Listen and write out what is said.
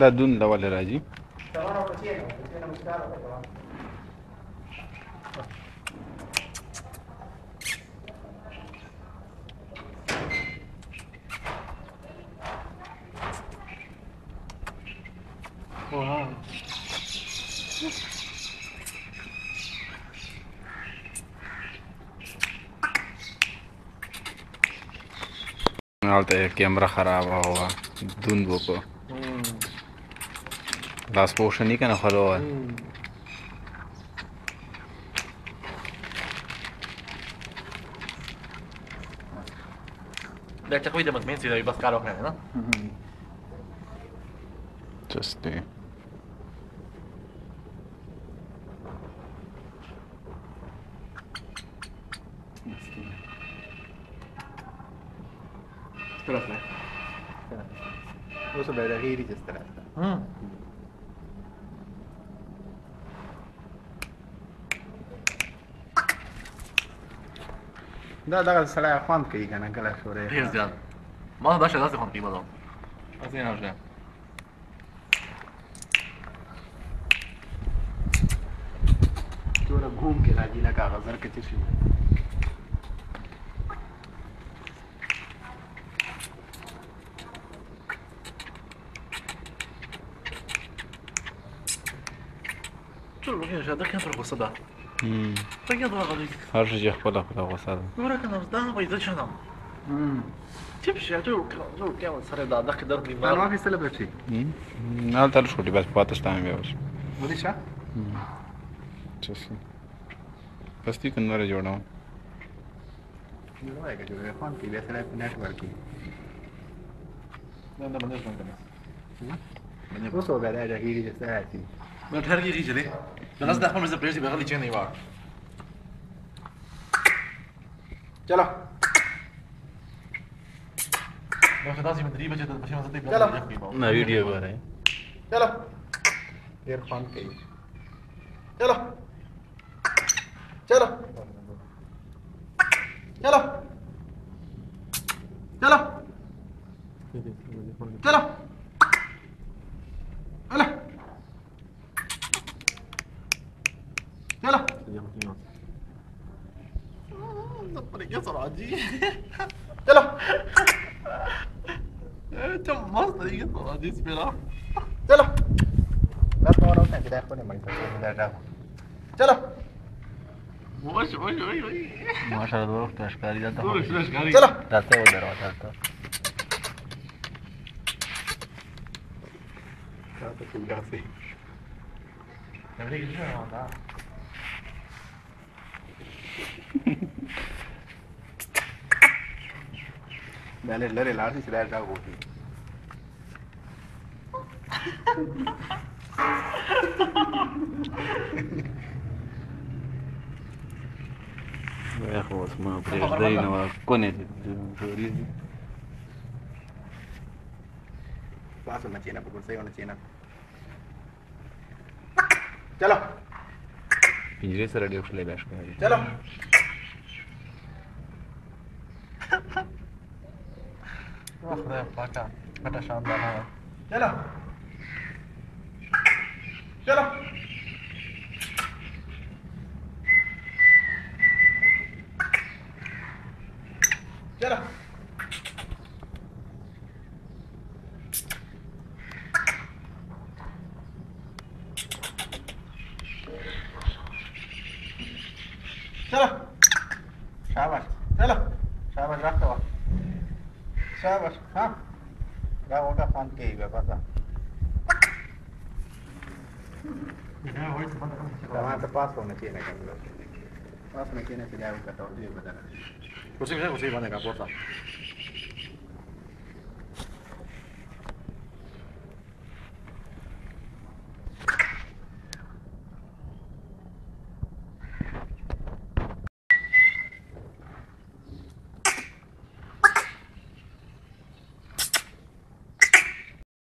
دا دون له ولې راځي حالت کیمرہ خراب ہوا دھند کو Last motion noch verloren. Mm. De csak úgy mondom, mint hogy baszkálok lenne, na? Köszönöm. Köszönöm. Köszönöm. Köszönöm. Köszönöm. Köszönöm. Most a Köszönöm. Köszönöm. Köszönöm. Köszönöm. Köszönöm. Hmm. دا دغه سړی خوند کوي که نه کله شوری ډېر زیات ما دا شی داسې خوند کوي بازم داسې نه شی توره ګوم کې راځي لکه هغه زر کې تېر شوي پوهېږه دا کیندره غوسه ده دا کیندره غلي هر شي خپله خپله غوسه ده نوره که نه دا به زه چنم Tipice, tu lo chiamo, sarei da, da che dargli male. Ma non che stai per te? No, te lo scusi, beh, poi stai in vero. Vuoi dire? Sì, sì. Pasti che non era giorno. Non è che giorno, quanti vi sarei per networking? Non andiamo a vedere quanto ne. Non posso vedere da chi li stai. Mert her geri içeri. Ben nasıl defa mesela presi bakal नहीं बार. चलो. मैं कहता हूँ मंत्री बचे तो बच्चे मस्त तो देख चलो ना वीडियो कर रहे हैं चलो यार खान के चलो चलो चलो الطريقة صراعتي يلا انت ما طريقة صراعتي اسمها يلا لا تقولوا انك كده ياخدني ما ينفعش يلا وش وش وش وش ما شاء الله دور اختي اشكالي ده انت دور اشكالي يلا لا تسوي دروع لا تسوي لا تسوي لا تسوي لري لري لاړ شي دا دا وږي يا اخو اسمه بريدين وكنت بس ما تينا بقول سيونا تينا چلو پنجره سره ډېر خلې لاش کوي چلو Ach, Paka. Będę się oddalała. Siela! Siela! Siela! Siela! Siela! Siela! Siela, żartowa. Sabas, ha? Ja otan fan kiiveä, kata. Tämä on se pasvonne siinäkin kyllä. Pasvonne siinäkin jäykkä tuo tyypä tänne. Kun siinä on siinä vanhekaan pota.